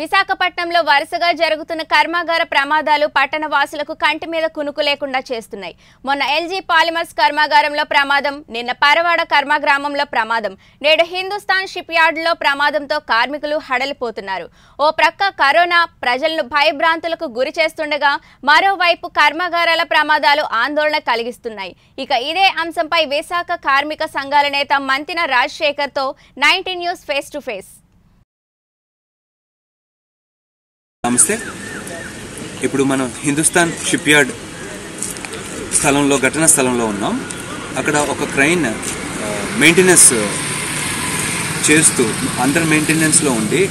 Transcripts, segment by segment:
విశాఖపట్నంలో వరుసగా జరుగుతున్న కర్మాగార ప్రమాదాలు పట్టణ వాసులకు కంటి మీద కునుకు లేకుండా చేస్తున్నాయి. మొన్న ఎల్జీ పాలిమర్స్ కర్మాగారంలో ప్రమాదం నిన్న పరవాడ కర్మాగ్రామంలో ప్రమాదం నేడు హిందుస్థాన్ షిప్ యార్డులో ప్రమాదంతో కార్మికులు హడలిపోతున్నారు. ఓ ప్రక్క కరోనా ప్రజలను భయభ్రాంతులకు గురి చేస్తుండగా మరోవైపు కర్మాగారాల ప్రమాదాలు ఆందోళన కలిగిస్తున్నాయి. ఇక ఇదే అంశంపై విశాఖ కార్మిక సంఘాల నేత Mantina రాజశేఖర్తో ninety news face to face. నమస్తే. ఇప్పుడు మనం హిందుస్థాన్ షిప్ యార్డ్ స్థలంలో ఘటన స్థలంలో ఉన్నాం. అక్కడ ఒక క్రైన్ మెయింటెనెన్స్ చేస్తూ అండర్ మెయింటెనెన్స్లో ఉండి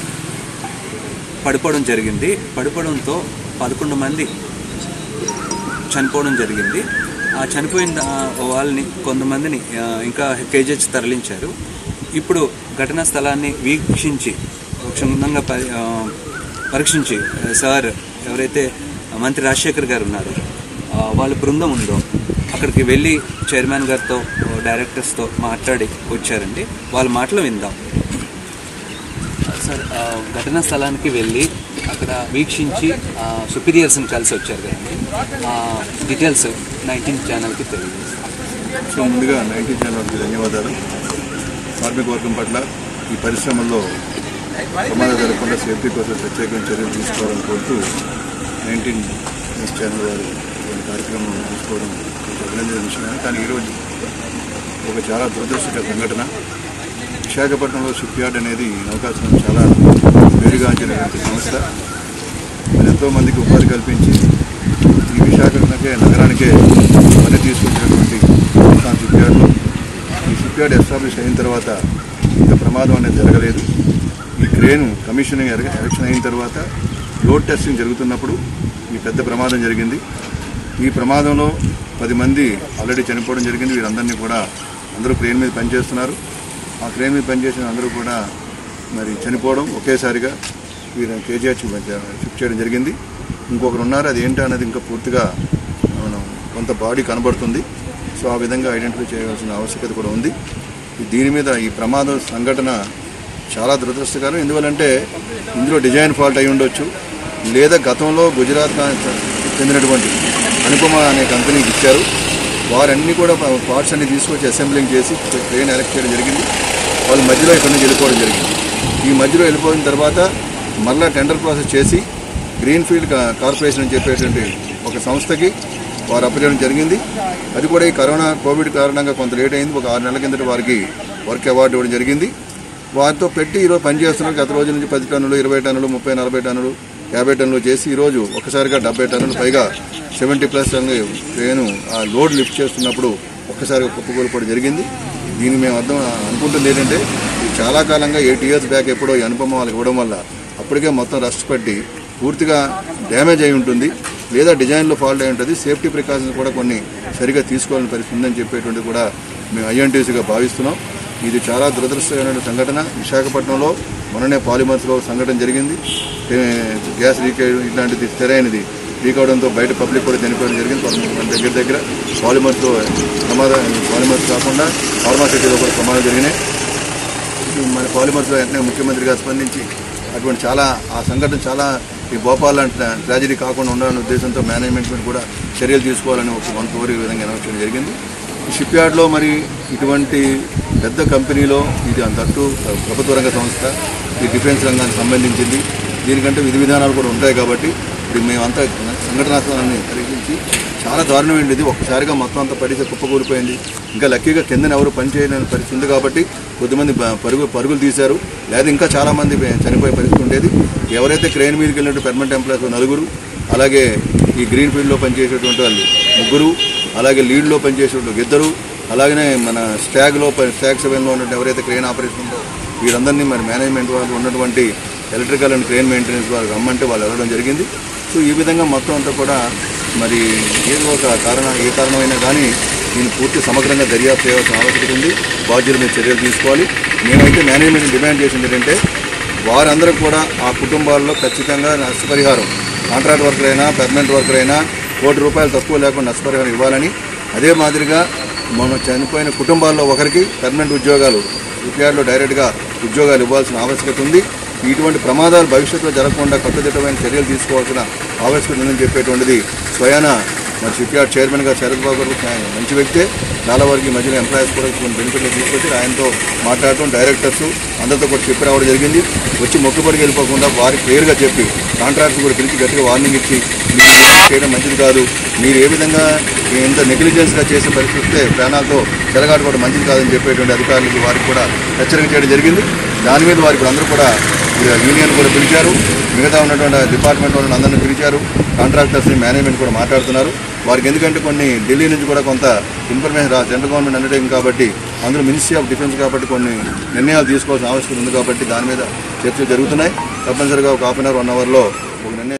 పడిపోవడం జరిగింది. పడిపోవడంతో పదకొండు మంది చనిపోవడం జరిగింది. ఆ చనిపోయిన వాళ్ళని కొంతమందిని ఇంకా కేజెస్ తరలించారు. ఇప్పుడు ఘటనా స్థలాన్ని వీక్షించి క్షుణ్ణంగా పరీక్షించి సార్ ఎవరైతే మంత్రి రాజశేఖర్ గారు ఉన్నారు వాళ్ళ బృందం ఉందో అక్కడికి వెళ్ళి చైర్మన్ గారితో డైరెక్టర్స్తో మాట్లాడి వచ్చారండి. వాళ్ళ మాటలు విందాం. సార్ ఘటనా స్థలానికి వెళ్ళి అక్కడ వీక్షించి సుపీరియర్స్ని కలిసి వచ్చారు కదండి. డీటెయిల్స్ నైన్టీన్ ఛానల్కి తెలియదు. సో ముందుగా నైన్టీన్ ఛానల్కి ధన్యవాదాలు. కార్మిక వర్గం పట్ల ఈ పరిశ్రమల్లో ప్రమాదం జరగకుండా సేఫ్టీ కోసం ప్రత్యేకమైన చర్యలు తీసుకోవాలని కోరుతూ నైన్టీన్ న్యూస్ ఛానల్ వారు కార్యక్రమం తీసుకోవడం అభినందన విషయమే కానీ ఈరోజు ఒక చాలా దురదృష్టకర సంఘటన. విశాఖపట్నంలో షిప్ యార్డ్ అనేది అవకాశం చాలా పేరుగాంచినటువంటి సంస్థ. ఎంతోమందికి ఉపాధి కల్పించి ఈ విశాఖకే నగరానికే పని తీసుకొచ్చినటువంటి హిందుస్థాన్ షిప్ యార్డ్లో ఈ షిప్ యార్డ్ ఎస్టాబ్లిష్ అయిన తర్వాత ఇంత ప్రమాదం అనేది జరగలేదు. ఈ క్రేన్ కమిషనింగ్ ఎరక్షన్ అయిన తర్వాత లోడ్ టెస్టింగ్ జరుగుతున్నప్పుడు ఈ పెద్ద ప్రమాదం జరిగింది. ఈ ప్రమాదంలో పది మంది ఆల్రెడీ చనిపోవడం జరిగింది. వీరందరినీ కూడా అందరూ క్రేన్ మీద పనిచేస్తున్నారు. ఆ క్రేన్ మీద పనిచేసిన అందరూ కూడా మరి చనిపోవడం ఒకేసారిగా వీరు కేజీఆర్ షిఫ్ట్ చేయడం జరిగింది. ఇంకొకరు ఉన్నారు. అది ఏంటి అనేది ఇంకా పూర్తిగా మనం కొంత బాడీ కనబడుతుంది. సో ఆ విధంగా ఐడెంటిఫై చేయాల్సిన ఆవశ్యకత కూడా ఉంది. దీని మీద ఈ ప్రమాద సంఘటన చాలా దురదృష్టకరం. ఎందువల్లంటే ఇందులో డిజైన్ ఫాల్ట్ అయి ఉండొచ్చు. లేదా గతంలో గుజరాత్ చెందినటువంటి అనుపమ అనే కంపెనీకి ఇచ్చారు. వారన్నీ కూడా పార్ట్స్ అన్ని తీసుకొచ్చి అసెంబ్లింగ్ చేసి ట్రైన్ ఎలక్ట్ చేయడం జరిగింది. వాళ్ళు మధ్యలో ఇక్కడి నుంచి వెళ్ళిపోవడం జరిగింది. ఈ మధ్యలో వెళ్ళిపోయిన తర్వాత మళ్ళా టెండర్ ప్రాసెస్ చేసి గ్రీన్ఫీల్డ్ కార్పొరేషన్ అని చెప్పేటువంటి ఒక సంస్థకి వారు అప్పచేయడం జరిగింది. అది కూడా ఈ కరోనా కోవిడ్ కారణంగా కొంత లేట్ అయింది. ఒక ఆరు నెలల కిందట వారికి వర్క్ అవార్డు ఇవ్వడం జరిగింది. వారితో పెట్టి ఈరోజు పనిచేస్తున్నారు. గత రోజు నుంచి పది టన్నులు ఇరవై టన్నులు ముప్పై నలభై టన్నులు యాభై టన్నులు చేసి ఈరోజు ఒకసారిగా డెబ్బై టన్నులు పైగా సెవెంటీ ప్లస్ టన్ను ట్రైన్ ఆ లోడ్ లిఫ్ట్ చేస్తున్నప్పుడు ఒక్కసారిగా కుప్పకూలిపోవడం జరిగింది. దీన్ని మేము అర్థం అనుకుంటుంది ఏంటంటే చాలా కాలంగా ఎయిట్ ఇయర్స్ బ్యాక్ ఎప్పుడో ఈ అనుపమ వాళ్ళకి ఇవ్వడం వల్ల అప్పటికే మొత్తం రస్ట్ పట్టి పూర్తిగా డ్యామేజ్ అయి ఉంటుంది. లేదా డిజైన్లో ఫాల్ట్ అయి ఉంటుంది. సేఫ్టీ ప్రికాషన్స్ కూడా కొన్ని సరిగా తీసుకోవాలని పరిస్థితి ఉందని చెప్పేటువంటి కూడా మేము ఐఎన్టీసీగా భావిస్తున్నాం. ఇది చాలా దురదృష్టమైన సంఘటన. విశాఖపట్నంలో మొన్ననే పాలిమర్స్లో సంఘటన జరిగింది. గ్యాస్ లీకేజ్ ఇట్లాంటిది స్థిరైనది లీక్ అవడంతో బయట పబ్లిక్ కూడా చనిపోవడం జరిగింది. మన దగ్గర దగ్గర పాలిమర్స్లో ప్రమాదం పాలిమర్స్ కాకుండా ఫార్మాసిటీలో కూడా ప్రమాదం జరిగినాయి. మన పాలిమర్స్లో వెంటనే ముఖ్యమంత్రి గారు స్పందించి అటువంటి చాలా ఆ సంఘటన చాలా ఈ భోపాల్ లాంటి ట్రాజడీ కాకుండా ఉండాలనే ఉద్దేశంతో మేనేజ్మెంట్ కూడా చర్యలు తీసుకోవాలని ఒక వన్ కోరి విధంగా అనౌన్స్ చేయడం జరిగింది. షిప్ యార్డ్లో మరి ఇటువంటి పెద్ద కంపెనీలో ఇది అంతట్టు ప్రభుత్వ రంగ సంస్థ ఈ డిఫెన్స్ రంగానికి సంబంధించింది. దీనికంటే విధి విధానాలు కూడా ఉంటాయి కాబట్టి ఇప్పుడు మేమంతా సంఘటనా స్థలాన్ని పరిగణించి చాలా దారుణమైనది ఇది ఒక్కసారిగా మొత్తం అంతా పడితే కుప్పకూలిపోయింది ఇంకా లక్కీగా కిందన ఎవరు పని చేయలేని పరిస్థితి ఉంది కాబట్టి కొద్దిమంది పరుగు పరుగులు తీశారు. లేదా ఇంకా చాలామంది చనిపోయే పరిస్థితి ఉండేది. ఎవరైతే క్రెయిన్ మీదకి వెళ్ళినట్టు పెర్మనెంట్ ఎంప్లాయీస్ నలుగురు అలాగే ఈ గ్రీన్ ఫీల్డ్లో పనిచేసేటువంటి వాళ్ళు ముగ్గురు అలాగే లీడ్లో పనిచేసేటువంటి ఇద్దరు అలాగనే మన స్టాగ్లో స్టాగ్ సెవెన్లో ఉన్నటువంటి ఎవరైతే క్రెయిన్ ఆపరేషన్ ఉందో వీరందరినీ మరి మేనేజ్మెంట్ వాళ్ళు ఉన్నటువంటి ఎలక్ట్రికల్ అండ్ క్రెయిన్ మెయింటెనెన్స్ వాళ్ళు రమ్మంటే వాళ్ళు వెళ్ళడం జరిగింది. సో ఈ విధంగా మొత్తం అంతా కూడా మరి ఏదో ఒక కారణం ఏ కారణమైనా కానీ దీన్ని పూర్తి సమగ్రంగా దర్యాప్తు చేయాల్సిన ఆవశ్యకత ఉంది. బాధ్యుల మీద చర్యలు తీసుకోవాలి. మేమైతే మేనేజ్మెంట్ డిమాండ్ చేసింది ఏంటంటే వారందరూ కూడా ఆ కుటుంబాల్లో ఖచ్చితంగా నష్టపరిహారం కాంట్రాక్ట్ వర్కర్ అయినా పర్మనెంట్ వర్కర్ అయినా కోటి రూపాయలు తక్కువ లేకుండా నష్టపరిహారం ఇవ్వాలని అదే మాదిరిగా మన చనిపోయిన కుటుంబాల్లో ఒకరికి పర్మనెంట్ ఉద్యోగాలు రిపేర్లో డైరెక్ట్గా ఉద్యోగాలు ఇవ్వాల్సిన ఆవశ్యకత ఉంది. ఇటువంటి ప్రమాదాలు భవిష్యత్తులో జరగకుండా కట్టుదిట్టమైన చర్యలు తీసుకోవాల్సిన ఆవశ్యకత ఉందని చెప్పేటువంటిది స్వయాన మరి షిప్ చైర్మన్గా శరత్ బాబు గారు మంచి వ్యక్తే. చాలా వరకు మధ్యన ఎంప్లాయీస్ కూడా కొన్ని బెనిఫిట్లు తీసుకొచ్చి ఆయనతో మాట్లాడటం డైరెక్టర్స్ అందరితో కూడా చెప్పి రావడం జరిగింది. వచ్చి మొక్కుబడికి వెళ్ళిపోకుండా వారికి క్లియర్గా చెప్పి కాంట్రాక్ట్ కూడా పిలిచి గట్టిగా వార్నింగ్ ఇచ్చి మీరు చేయడం మంచిది కాదు. మీరు ఏ విధంగా ఎంత నెగ్లిజెన్స్గా చేసే పరిస్థితి ప్రాణాలతో చెలగాటు కూడా మంచిది కాదని చెప్పేటువంటి అధికారులకు వారికి కూడా హెచ్చరిక చేయడం జరిగింది. దాని మీద వారికి ఇప్పుడు అందరూ కూడా యూనియన్ కూడా పిలిచారు. మిగతా ఉన్నటువంటి డిపార్ట్మెంట్ వాళ్ళని అందరినీ పిలిచారు. కాంట్రాక్టర్స్ని మేనేజ్మెంట్ కూడా మాట్లాడుతున్నారు. వారికి ఎందుకంటే కొన్ని ఢిల్లీ నుంచి కూడా కొంత ఇన్ఫర్మేషన్ రా సెంట్రల్ గవర్నమెంట్ అండర్టేకింగ్ కాబట్టి అందులో మినిస్ట్రీ ఆఫ్ డిఫెన్స్ కాబట్టి కొన్ని నిర్ణయాలు తీసుకోవాల్సిన ఆవశ్యకత ఉంది కాబట్టి దాని మీద చర్చలు జరుగుతున్నాయి. తప్పనిసరిగా ఒక హాఫ్ అన్ అవర్ వన్ అవర్లో ఒక నిర్ణయం